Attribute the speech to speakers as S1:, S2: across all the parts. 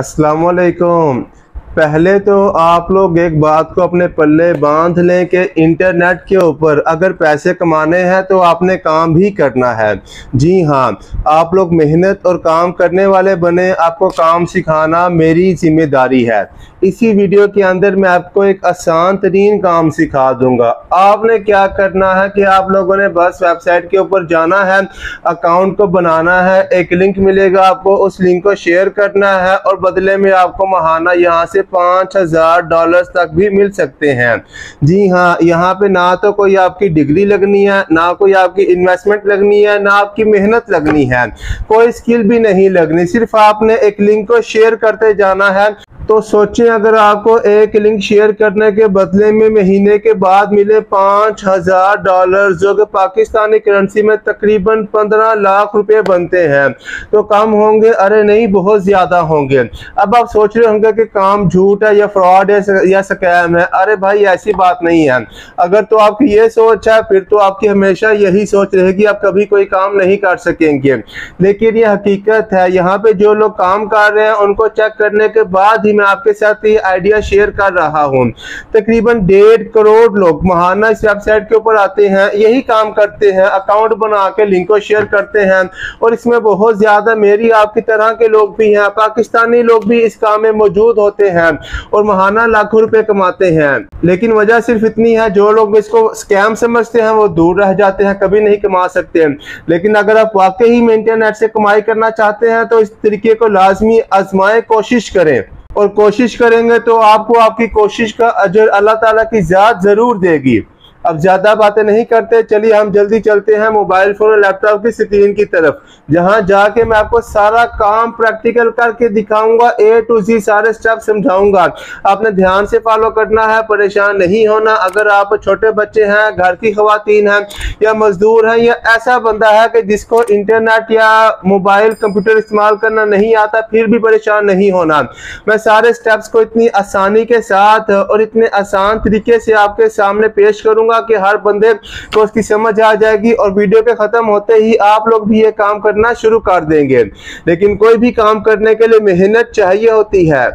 S1: अस्सलाम वालेकुम पहले तो आप लोग एक बात को अपने पल्ले बाँध लें कि इंटरनेट के ऊपर अगर पैसे कमाने हैं तो आपने काम भी करना है। जी हाँ आप लोग मेहनत और काम करने वाले बने, आपको काम सिखाना मेरी ज़िम्मेदारी है। इसी वीडियो के अंदर मैं आपको एक आसान तरीन काम सिखा दूँगा। आपने क्या करना है कि आप लोगों ने बस वेबसाइट के ऊपर जाना है, अकाउंट को बनाना है, एक लिंक मिलेगा आपको, उस लिंक को शेयर करना है और बदले में आपको महाना यहाँ से पाँच हज़ार डॉलर तक भी मिल सकते हैं। जी हाँ यहाँ पे ना तो कोई आपकी डिग्री लगनी है, ना कोई आपकी इन्वेस्टमेंट लगनी है, ना आपकी मेहनत लगनी है। कोई स्किल भी नहीं लगनी, सिर्फ़ आपने एक लिंक को शेयर करते जाना है। तो सोचें, अगर आपको एक लिंक शेयर करने के बदले में महीने के बाद मिले पाँच हज़ार डॉलर जो कि पाकिस्तानी करेंसी में तकरीबन पंद्रह लाख रुपए बनते हैं तो कम होंगे, अरे नहीं, बहुत ज़्यादा होंगे। अब आप सोच रहे होंगे कि काम झूठ है या फ्रॉड है, या स्कैम है, अरे भाई, ऐसी बात नहीं है। अगर तो आपकी ये सोच है, फिर तो आपकी हमेशा यही सोच रहेगी, आप कभी कोई काम नहीं कर सकेंगे। लेकिन ये हकीकत है, यहाँ पे जो लोग काम कर रहे हैं, उनको चेक करने के बाद ही मैं आपके साथ ये आइडिया शेयर कर रहा हूँ। तकरीबन डेढ़ करोड़ लोग महाना इस वेबसाइट के ऊपर आते हैं, यही काम करते हैं अकाउंट बना के लिंक को शेयर करते हैं, और इसमें बहुत ज़्यादा मेरी आपकी तरह के लोग भी हैं, पाकिस्तानी लोग भी इस काम में मौजूद होते हैं। और महाना लाखों रुपए कमाते हैं। लेकिन वजह सिर्फ़ इतनी है, जो लोग इसको स्कैम समझते हैं, वो दूर रह जाते हैं, कभी नहीं कमा सकते। लेकिन अगर आप वाकई ही इंटरनेट से कमाई करना चाहते हैं तो इस तरीके को लाजमी आजमाए, कोशिश करें। और कोशिश करेंगे तो आपको आपकी कोशिश का अजर अल्लाह ताला की ज़्यादा ज़रूर देगी। अब ज़्यादा बातें नहीं करते, चलिए हम जल्दी चलते हैं मोबाइल फ़ोन और लैपटॉप की स्क्रीन की तरफ़। जहाँ जाके मैं आपको सारा काम प्रैक्टिकल करके दिखाऊँगा ए टू जी सारे स्टेप समझाऊँगा। आपने ध्यान से फॉलो करना है, परेशान नहीं होना। अगर आप छोटे बच्चे हैं, घर की खातन हैं, या मजदूर हैं, या ऐसा बंदा है कि जिसको इंटरनेट या मोबाइल कंप्यूटर इस्तेमाल करना नहीं आता, फिर भी परेशान नहीं होना। मैं सारे स्टेप्स को इतनी आसानी के साथ और इतने आसान तरीके से आपके सामने पेश करूँगा। चाहूँगा कि हर बंदे को उसकी समझ आ जाएगी और वीडियो के खत्म होते ही आप लोग भी ये काम करना शुरू कर देंगे। लेकिन कोई भी काम करने के लिए मेहनत चाहिए होती है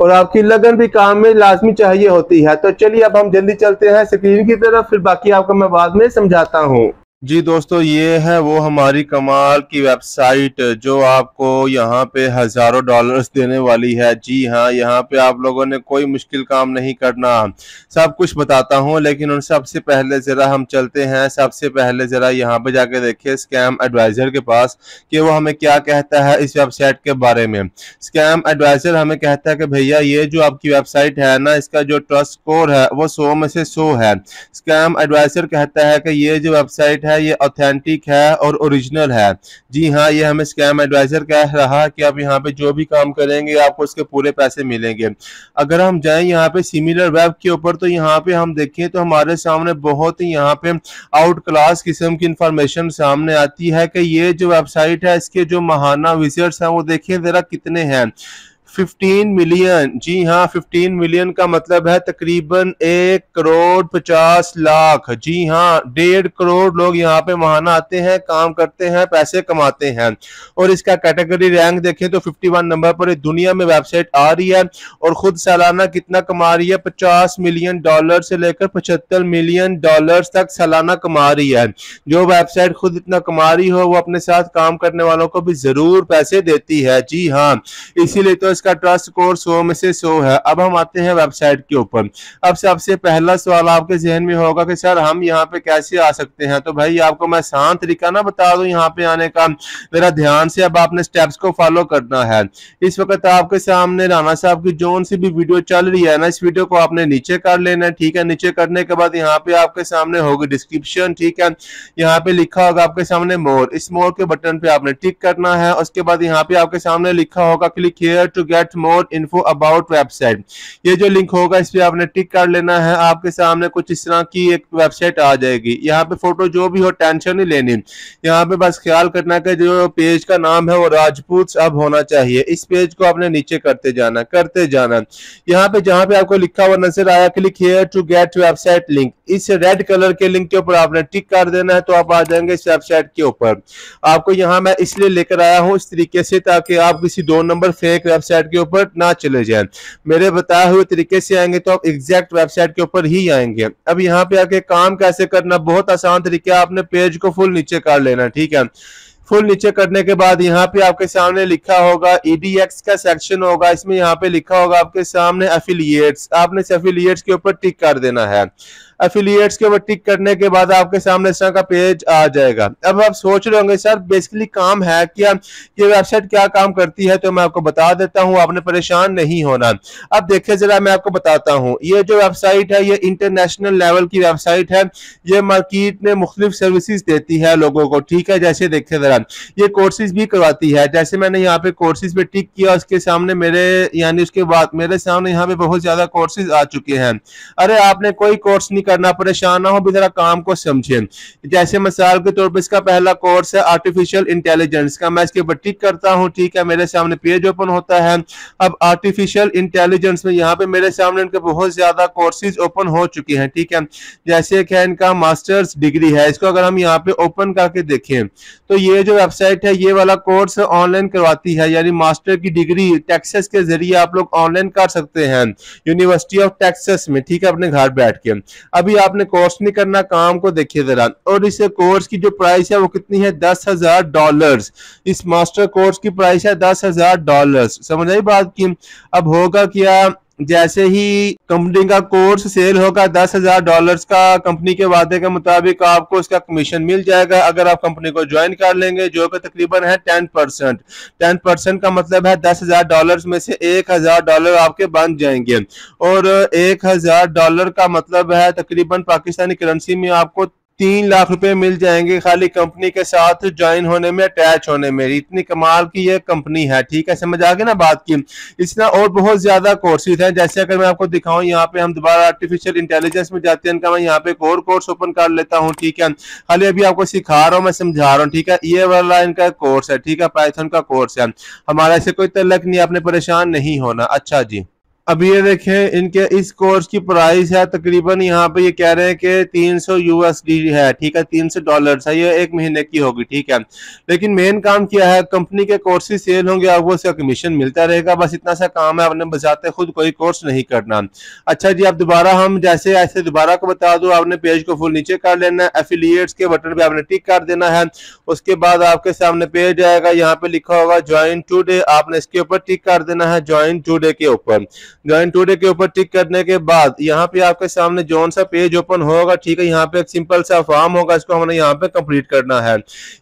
S1: और आपकी लगन भी काम में लाजमी चाहिए होती है। तो चलिए अब हम जल्दी चलते हैं स्क्रीन की तरफ़, फिर बाकी आपको मैं बाद में समझाता हूँ। जी दोस्तों, ये है वो हमारी कमाल की वेबसाइट जो आपको यहाँ पे हज़ारों डॉलर्स देने वाली है। जी हाँ यहाँ पे आप लोगों ने कोई मुश्किल काम नहीं करना। सब कुछ बताता हूँ, लेकिन उन सबसे पहले ज़रा हम चलते हैं। सबसे पहले ज़रा यहाँ पे जाके देखिए स्कैम एडवाइज़र के पास कि वो हमें क्या कहता है इस वेबसाइट के बारे में। स्कैम एडवाइज़र हमें कहता है कि भैया, ये जो आपकी वेबसाइट है ना, इसका जो ट्रस्ट स्कोर है, वो सौ में से सौ है। स्कैम एडवाइज़र कहता है कि ये जो वेबसाइट है, ये ऑथेंटिक है और ओरिजिनल है। जी हाँ ये हमें स्कैम एडवाइजर कह रहा कि आप यहाँ पे जो भी काम करेंगे, आपको उसके पूरे पैसे मिलेंगे। अगर हम जाएँ यहाँ पे सिमिलर वेब के ऊपर तो यहाँ पे हम देखें तो हमारे सामने बहुत ही यहाँ पे आउट क्लास किस्म की इंफॉर्मेशन सामने आती है कि ये जो वेबसाइट है, इसके जो महाना विजिटर्स हैं, वो देखें ज़रा कितने हैं। 15 मिलियन जी हाँ 15 मिलियन का मतलब है तकरीबन एक करोड़ पचास लाख। जी हाँ डेढ़ करोड़ लोग यहाँ पे महाना आते हैं, काम करते हैं, पैसे कमाते हैं। और इसका कैटेगरी रैंक देखें तो 51 नंबर पर दुनिया में वेबसाइट आ रही है और खुद सालाना कितना कमा रही है 50 मिलियन डॉलर से लेकर पचहत्तर मिलियन डॉलर तक सालाना कमा रही है। जो वेबसाइट खुद इतना कमा रही हो, वो अपने साथ काम करने वालों को भी ज़रूर पैसे देती है। जी हाँ इसीलिए तो इसका ट्रस्ट स्कोर सौ में से सौ है। अब हम आते हैं वेबसाइट के ऊपर। अब सबसे पहला सवाल आपके जहन में होगा कि, सर, हम यहाँ पे कैसे आ सकते हैं? तो भाई, आपको मैं आसान तरीका ना बता दूँ यहाँ पे आने का। मेरा ध्यान से अब आपने स्टेप्स को फॉलो करना है। इस वक्त आपके सामने राना साहब की जोन सी भी वीडियो चल रही है ना? इस वीडियो को आपने नीचे कर लेना है, ठीक है? नीचे करने के बाद यहाँ पे आपके सामने होगी डिस्क्रिप्शन ठीक है? यहाँ पे लिखा होगा आपके सामने मोर इस मोर के बटन पे आपने टिक करना है। उसके बाद यहाँ पे आपके सामने लिखा होगा click here to get more info about website ये जो लिंक होगा, इस पर आपने टिक कर लेना है। आपके सामने कुछ इस तरह की एक वेबसाइट आ जाएगी। यहाँ पे फ़ोटो जो भी हो टेंशन नहीं लेनी। यहाँ पे बस ख्याल करना कि जो पेज का नाम है, वो राजपूत अब होना चाहिए। इस पेज को आपने नीचे करते जाना करते जाना। यहाँ पे जहाँ पे आपको लिखा हुआ नज़र आया click here to get website link इस रेड कलर के लिंक के ऊपर आपने टिक कर देना है तो आप आ जाएँगे इस वेबसाइट के ऊपर। आपको यहाँ मैं इसलिए लेकर आया हूँ इस तरीके से ताकि आप किसी दो नंबर फेक वेबसाइट वेबसाइट के ऊपर ना चले जाए। मेरे बताए हुए तरीके से आएँगे तो आप एग्जैक्ट वेबसाइट के ऊपर ही आएँगे। अब यहाँ पे आके काम कैसे करना, बहुत आसान तरीका आपने पेज को फुल नीचे कर लेना, ठीक है? फुल नीचे करने के बाद यहाँ पे आपके सामने लिखा होगा ईडीएक्स का सेक्शन होगा। इसमें यहाँ पे लिखा होगा आपके सामने एफिलिएट्स आपने इस एफिलिएट्स के ऊपर टिक कर देना है। एफिलिएट्स के ऊपर टिक करने के बाद आपके सामने इस तरह का पेज आ जाएगा। अब आप सोच रहे होंगे, सर बेसिकली काम है क्या? ये वेबसाइट क्या काम करती है? तो मैं आपको बता देता हूँ, आपने परेशान नहीं होना। अब देखिए, जरा मैं आपको बताता हूँ। ये जो वेबसाइट है, ये इंटरनेशनल लेवल की वेबसाइट है। ये मार्केट में मुख्तलिफ़ सर्विसेज़ देती है लोगों को, ठीक है? जैसे देखे जरा, ये कोर्सेज भी करवाती है। जैसे मैंने यहाँ पे कोर्सेज पे टिक किया, उसके सामने मेरे, यानी उसके बाद मेरे सामने यहाँ पे बहुत ज़्यादा कोर्सेज आ चुके हैं। अरे, आपने कोई कोर्स नहीं करना परेशान ना हो भी जरा काम को समझे। जैसे मिसाल के तौर पर इसका पहला कोर्स है आर्टिफिशियल इंटेलिजेंस का। मैं इसके ऊपर टिक करता हूँ, ठीक है, मेरे सामने पेज ओपन होता है। अब आर्टिफिशियल इंटेलिजेंस में यहाँ पे मेरे सामने इनके बहुत ज़्यादा कोर्सेज ओपन हो चुके हैं, ठीक है। जैसे कि इनका मास्टर्स डिग्री है, इसको अगर हम यहाँ पे ओपन करके देखें तो ये जो वेबसाइट है, ये वाला कोर्स ऑनलाइन करवाती है। यानी मास्टर की डिग्री टेक्सस के ज़रिए आप लोग ऑनलाइन कर सकते हैं यूनिवर्सिटी ऑफ़ टेक्सस में, ठीक है, अपने घर बैठ के। अभी आपने कोर्स नहीं करना, काम को देखिए जरा। और इस कोर्स की जो प्राइस है वो कितनी है? दस हज़ार डॉलर इस मास्टर कोर्स की प्राइस है दस हज़ार डॉलर समझ आई बात की? अब होगा क्या? जैसे ही कंपनी का कोर्स सेल होगा, दस हज़ार डॉलर का कंपनी के वादे के मुताबिक आपको उसका कमीशन मिल जाएगा। अगर आप कंपनी को ज्वाइन कर लेंगे, जो कि तकरीबन है टेन परसेंट टेन परसेंट का मतलब है दस हज़ार डॉलर में से एक हज़ार डॉलर आपके बन जाएँगे। और एक हज़ार डॉलर का मतलब है तकरीबन पाकिस्तानी करेंसी में आपको तीन लाख रुपए मिल जाएँगे खाली कंपनी के साथ ज्वाइन होने में, अटैच होने में। इतनी कमाल की ये कंपनी है, ठीक है? समझ आ गए ना बात की? इसमें और बहुत ज़्यादा कोर्सेज हैं। जैसे अगर मैं आपको दिखाऊँ, यहाँ पे हम दोबारा आर्टिफिशियल इंटेलिजेंस में जाते हैं, इनका मैं यहाँ पे एक और कोर्स ओपन कर लेता हूँ, ठीक है? खाली अभी आपको सिखा रहा हूँ, मैं समझा रहा हूँ, ठीक है? ये वाला इनका कोर्स है, ठीक है? पाइथन का कोर्स है। हमारा ऐसे कोई तलक नहीं आपने परेशान नहीं होना। अच्छा जी। अब ये देखें, इनके इस कोर्स की प्राइस है तकरीबन यहाँ पे ये कह रहे हैं कि 300 यूएसडी है, ठीक है? 300 डॉलर है, ये एक महीने की होगी, ठीक है? लेकिन मेन काम क्या है, कंपनी के कोर्सेज सेल होंगे आपको उसका कमीशन मिलता रहेगा। बस इतना सा काम है, आपने बजाते खुद कोई कोर्स नहीं करना। अच्छा जी अब दोबारा हम जैसे ऐसे दोबारा को बता दो, आपने पेज को फुल नीचे कर लेना है एफिलियट्स के बटन पे आपने टिक कर देना है। उसके बाद आपके सामने पेज आएगा, यहाँ पे लिखा होगा ज्वाइन टूडे आपने इसके ऊपर टिक कर देना है ज्वाइन टूडे के ऊपर। ज्वाइन टूडे के ऊपर टिक करने के बाद, यहाँ पे आपके सामने जोन सा पेज ओपन होगा, ठीक है? यहाँ पे एक सिंपल सा फॉर्म होगा, इसको हमने यहाँ पे कंप्लीट करना है।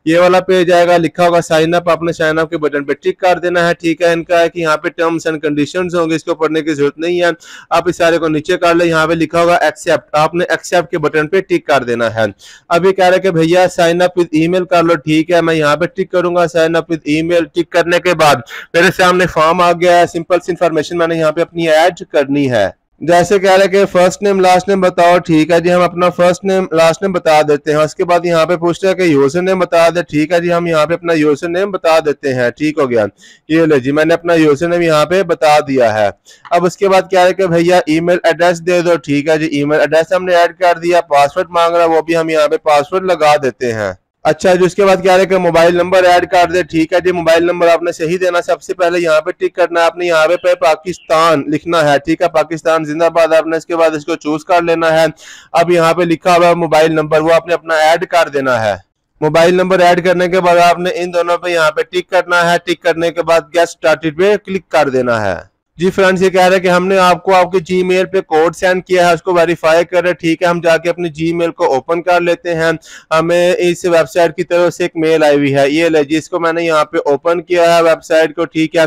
S1: ये वाला पेज आएगा, लिखा होगा साइन अप आपने साइन अप के बटन पे टिक कर देना है, ठीक है? इनका है कि यहाँ पे टर्म्स एंड कंडीशन होंगे, इसको पढ़ने की ज़रूरत नहीं है। आप इस सारे को नीचे कर ले, यहाँ पे लिखा होगा एक्सेप्ट आपने एक्सेप्ट के बटन पे टिक कर देना है। अभी कह रहे कि भैया साइन अप विद ईमेल कर लो, ठीक है? मैं यहाँ पे टिक करूँगा sign up with email tick करने के बाद, मेरे सामने फॉर्म आ गया है सिंपल सी इन्फॉर्मेशन मैंने यहाँ पे अपनी ऐड करनी है। जैसे कह रहे कि फ़र्स्ट नेम लास्ट नेम बताओ, ठीक है जी, हम अपना फ़र्स्ट नेम लास्ट नेम बता देते हैं। उसके बाद यहाँ पे पूछते हैं कि यूज़र नेम बता दे, ठीक है जी, हम यहाँ पे अपना यूज़र नेम बता देते हैं, ठीक हो गया। ये ले जी, मैंने अपना यूज़र नेम यहाँ पे बता दिया है। अब उसके बाद क्या है कि भैया ईमेल एड्रेस दे दो, ठीक है जी ईमेल एड्रेस हमने ऐड कर दिया पासवर्ड मांग रहा वो भी हम यहाँ पे पासवर्ड लगा देते हैं। अच्छा जी, उसके बाद क्या है मोबाइल नंबर ऐड कर दे, ठीक है जी मोबाइल नंबर आपने सही देना सबसे पहले यहाँ पे टिक करना है, आपने यहाँ पे पाकिस्तान लिखना है, ठीक है। पाकिस्तान जिंदाबाद आपने, इसके बाद इसको चूज़ कर लेना है। अब यहाँ पे लिखा हुआ मोबाइल नंबर वो आपने अपना ऐड कर देना है। मोबाइल नंबर ऐड करने के बाद आपने इन दोनों पे यहाँ पे टिक करना है। टिक करने के बाद गेट स्टार्टेड पे क्लिक कर देना है। जी फ्रेंड्स, ये कह रहे हैं कि हमने आपको आपके जीमेल पे कोड सेंड किया है, उसको वेरीफाई कर रहे हैं। ठीक है, हम जाके अपने जीमेल को ओपन कर लेते हैं। हमें इस वेबसाइट की तरफ़ से एक मेल आई हुई है। ये ले जी, इसको मैंने यहाँ पे ओपन किया है वेबसाइट को। ठीक है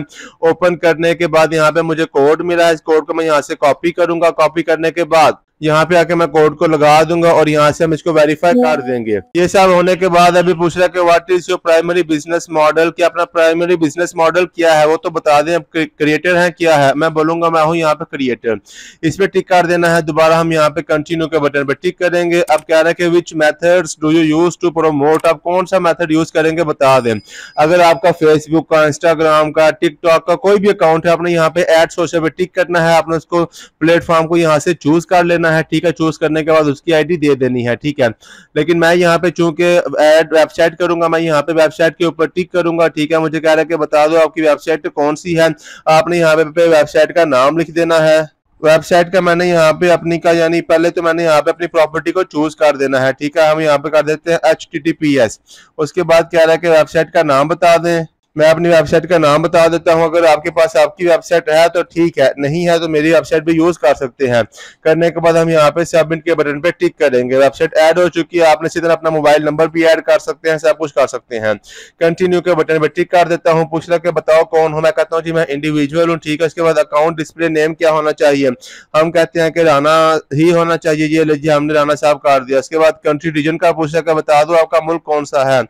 S1: ओपन करने के बाद यहाँ पे मुझे कोड मिला है। इस कोड को मैं यहाँ से कॉपी करूँगा। कॉपी करने के बाद यहाँ पे आके मैं कोड को लगा दूँगा और यहाँ से हम इसको वेरीफाई कर देंगे। ये सब होने के बाद अभी पूछ रहा है कि what is your primary business model क्या अपना प्राइमरी बिज़नेस मॉडल क्या है? वो तो बता दें क्रिएटर है क्या है? मैं बोलूँगा मैं हूँ यहाँ पे क्रिएटर इस पे टिक कर देना है दोबारा हम यहाँ पे कंटिन्यू के बटन पे टिक करेंगे। अब कह रहे हैं which methods do you use to promote आप कौन सा मेथड यूज़ करेंगे बता दें। अगर आपका फेसबुक का इंस्टाग्राम का टिकटॉक का कोई भी अकाउंट है आपने यहाँ पे एड सोशल पे टिक करना है आपने उसको प्लेटफॉर्म को यहाँ से चूज़ कर लेना करना है, ठीक है? चूज़ करने के बाद उसकी आईडी दे देनी है, ठीक है? लेकिन मैं यहाँ पे चूँकि एड वेबसाइट करूँगा, मैं यहाँ पे वेबसाइट के ऊपर टिक करूँगा, ठीक है? मुझे कह रहा है कि बता दो आपकी वेबसाइट कौन सी है। आपने यहाँ पे वेबसाइट का नाम लिख देना है। वेबसाइट का मैंने यहाँ पे अपनी का, यानी पहले तो मैंने यहाँ पे अपनी प्रॉपर्टी को चूज़ कर देना है, ठीक है? हम यहाँ पे कर देते हैं एच उसके बाद क्या रहा है कि वेबसाइट का नाम बता दें। मैं अपनी वेबसाइट का नाम बता देता हूँ। अगर आपके पास आपकी वेबसाइट है तो ठीक है। नहीं है तो मेरी वेबसाइट भी यूज़ कर सकते हैं। करने के बाद हम यहाँ पे सबमिट के बटन पे टिक करेंगे। वेबसाइट ऐड हो चुकी है। आपने सीधा अपना मोबाइल नंबर भी ऐड कर सकते हैं, सब कुछ कर सकते हैं। कंटिन्यू के बटन पे टिक कर देता हूँ। पूछ के बताओ कौन हो? मैं कहता हूँ, जी, मैं इंडिविजुअल हूँ। ठीक है। उसके बाद अकाउंट डिस्प्ले नेम क्या होना चाहिए? हम कहते हैं कि राना ही होना चाहिए। ये लीजिए हमने राना साहब कर दिया। उसके बाद कंट्री रीजन का पूछ के बता दो आपका मुल्क कौन सा है?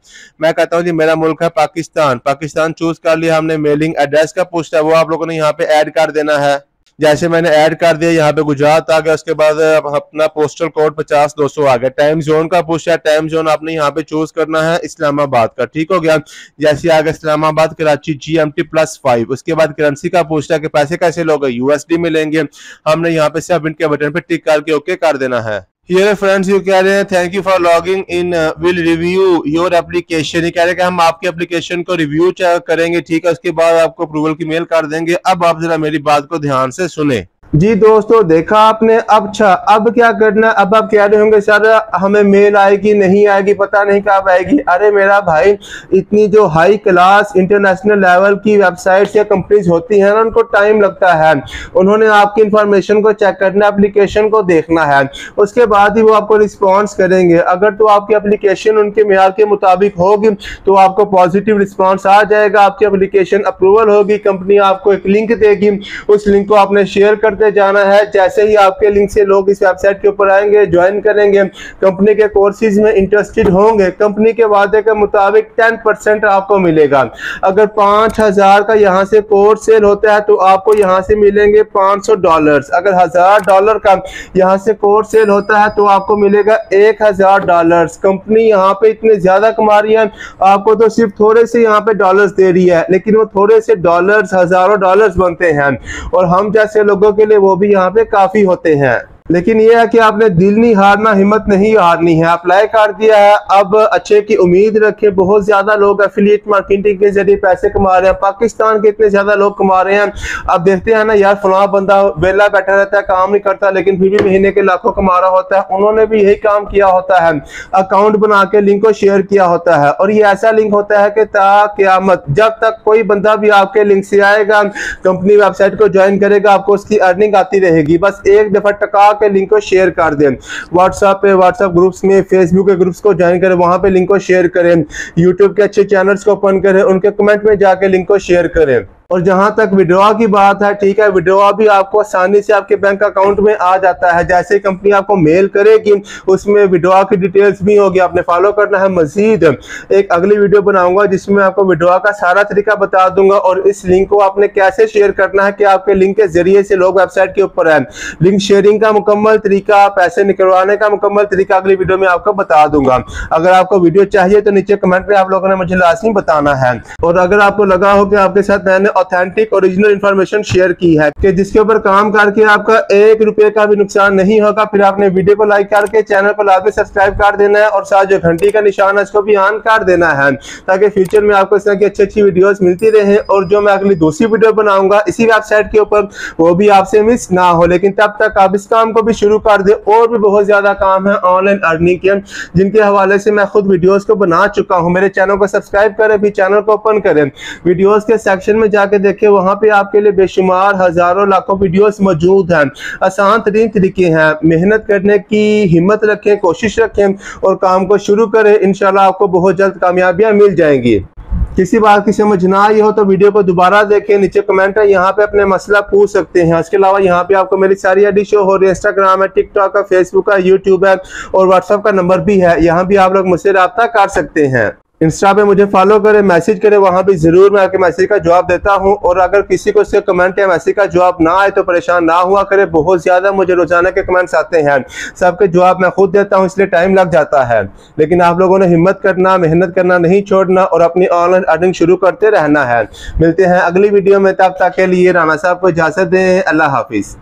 S1: मैं कहता हूँ, जी, मेरा मुल्क है पाकिस्तान। पाकिस्तान चूज़ कर लिया, हमने मेलिंग एड्रेस का पूछता है, वो आप लोगों ने यहाँ पे ऐड कर देना है। जैसे मैंने ऐड कर दिया, यहाँ पे गुजरात आ गया, उसके बाद अपना पोस्टल कोड पचास दो सौ आ गया। टाइम जोन का पूछा टाइम जोन आपने यहाँ पे चूज़ करना है, इस्लामाबाद का, ठीक हो गया? जैसे आ गया Islamabad, Karachi G M T plus five उसके बाद करेंसी का पूछता है कि पैसे कैसे लोग? यूएसडी मिलेंगे। हमने यहाँ पे सबमिट के बटन पे टिक करके ओके कर देना है। ये फ्रेंड्स यू कह रहे हैं thank you for logging in will review your application ये कह रहे हैं कि हम आपके एप्लीकेशन को रिव्यू करेंगे, ठीक है? उसके बाद आपको अप्रूवल की मेल कर देंगे। अब आप जरा मेरी बात को ध्यान से सुने। जी दोस्तों, देखा आपने? अब अच्छा अब क्या करना? अब आप कह रहे होंगे सर, हमें मेल आएगी, नहीं आएगी, पता नहीं कब आएगी। अरे मेरा भाई, इतनी जो हाई क्लास इंटरनेशनल लेवल की वेबसाइट्स या कंपनीज़ होती हैं ना, उनको टाइम लगता है। उन्होंने आपकी इंफॉर्मेशन को चेक करना एप्लीकेशन को देखना है। उसके बाद ही वो आपको रिस्पॉन्स करेंगे। अगर तो आपकी एप्लीकेशन उनके मैार के मुताबिक होगी तो आपको पॉजिटिव रिस्पॉन्स आ जाएगा, आपकी एप्लीकेशन अप्रूवल होगी कंपनी आपको एक लिंक देगी। उस लिंक को आपने शेयर कर करते जाना है। जैसे ही आपके लिंक से लोग इस वेबसाइट के ऊपर आएँगे ज्वाइन करेंगे कंपनी के कोर्सेज में इंटरेस्टेड होंगे कंपनी के वादे के मुताबिक टेन परसेंट आपको मिलेगा। अगर पाँच हज़ार का यहाँ से कोर्स सेल होता है तो आपको यहाँ से मिलेंगे पाँच सौ डॉलर अगर हज़ार डॉलर का यहाँ से कोर्स सेल होता है तो आपको मिलेगा एक हज़ार डॉलर कंपनी यहाँ पे इतने ज़्यादा कमा रही है, आपको तो सिर्फ़ थोड़े से यहाँ पे डॉलर्स दे रही है, लेकिन वो थोड़े से डॉलर्स हज़ारों डॉलर्स बनते हैं। और हम जैसे लोगों के लिए वो भी यहाँ पे काफ़ी होते हैं। लेकिन ये है कि आपने दिल नहीं हारना, हिम्मत नहीं हारनी है। अप्लाई कर दिया है। अब अच्छे की उम्मीद रखे। बहुत ज़्यादा लोग एफिलिएट मार्केटिंग के ज़रिए पैसे कमा रहे हैं। पाकिस्तान के इतने ज़्यादा लोग कमा रहे हैं। अब देखते हैं ना, यार, फला बंदा वेला बैठा रहता है, काम नहीं करता, लेकिन फिर भी महीने के लाखों कमा रहा होता है। उन्होंने भी यही काम किया होता है। अकाउंट बना के लिंक को शेयर किया होता है। और ये ऐसा लिंक होता है कि ताकयामत जब तक कोई बंदा भी आपके लिंक से आएगा कंपनी वेबसाइट को ज्वाइन करेगा, आपको उसकी अर्निंग आती रहेगी। बस एक दफ़ा टका के लिंक को शेयर कर दें। व्हाट्सएप पे व्हाट्सएप ग्रुप्स में फेसबुक के ग्रुप्स को ज्वाइन करें, वहाँ पे लिंक को शेयर करें। यूट्यूब के अच्छे चैनल्स को ओपन करें, उनके कमेंट में जाके लिंक को शेयर करें। और जहाँ तक विड्रॉ की बात है, ठीक है, विड्रॉ भी आपको आसानी से आपके बैंक अकाउंट में आ जाता है। जैसे कंपनी आपको मेल करेगी, उसमें विड्रॉ की डिटेल्स भी होगी। आपने फॉलो करना है मजीद। एक अगली वीडियो बनाऊँगा, जिसमें आपको विड्रॉ का सारा तरीका बता दूँगा और इस लिंक को आपने कैसे शेयर करना है कि आपके लिंक के ज़रिए से लोग वेबसाइट के ऊपर है। लिंक शेयरिंग का मुकम्मल तरीका, पैसे निकलवाने का मुकम्मल तरीका अगली वीडियो में आपको बता दूँगा। अगर आपको वीडियो चाहिए तो नीचे कमेंट में आप लोगों ने मुझे लाजमी बताना है। और अगर आपको लगा हो कि आपके साथ मैंने ऑथेंटिक ओरिजिनल इन्फॉर्मेशन शेयर की है कि जिसके ऊपर काम करके आपका एक रुपए का भी नुकसान नहीं होगा। फिर आपने वीडियो को लाइक करके चैनल को लाके सब्सक्राइब कर देना है और साथ जो घंटी का निशान है, उसको भी ऑन कर देना है ताकि फ्यूचर में आपको इस तरह की अच्छी अच्छी वीडियोस मिलती रहे और जो मैं अगली दूसरी वीडियो बनाऊँगा, इसी वेबसाइट के ऊपर, वो भी आपसे मिस ना हो। लेकिन तब तक आप इस काम को भी शुरू कर दे और भी बहुत ज़्यादा काम है ऑनलाइन अर्निंग के। जिनके हवाले से मैं खुद वीडियोस को बना चुका हूँ, मेरे चैनल को सब्सक्राइब करें भी चैनल को ओपन करें। वीडियोस के सेक्शन में जाके देखें, वहाँ पे आपके लिए बेशुमार हज़ारों लाखों वीडियोस मौजूद हैं। आसान तरीन तरीके हैं। मेहनत करने की हिम्मत रखें, कोशिश रखें और काम को शुरू करें। इनशाला आपको बहुत जल्द कामयाबियाँ मिल जाएँगी। किसी बात की समझ ना आई हो तो वीडियो को दोबारा देखें। नीचे कमेंट है, यहाँ पे अपने मसला पूछ सकते हैं। इसके अलावा यहाँ पे आपको मेरी सारी आईडी शो हो रही है। इंस्टाग्राम है टिकटॉक है फेसबुक है यूट्यूब है और व्हाट्सएप का नंबर भी है। यहाँ भी आप लोग मुझसे रबता कर सकते हैं। इंस्टा पे मुझे फॉलो करें मैसेज करें, वहाँ भी ज़रूर मैं आपके मैसेज का जवाब देता हूँ। और अगर किसी को इसके कमेंट या मैसेज का जवाब ना आए तो परेशान ना हुआ करे। बहुत ज़्यादा मुझे रोज़ाना के कमेंट्स आते हैं। सबके जवाब मैं खुद देता हूँ, इसलिए टाइम लग जाता है। लेकिन आप लोगों ने हिम्मत करना, मेहनत करना नहीं छोड़ना और अपनी ऑनलाइन अर्निंग शुरू करते रहना है। मिलते हैं अगली वीडियो में, तब तक के लिए राना साहब को इजाज़त दें। अल्लाह हाफिज़।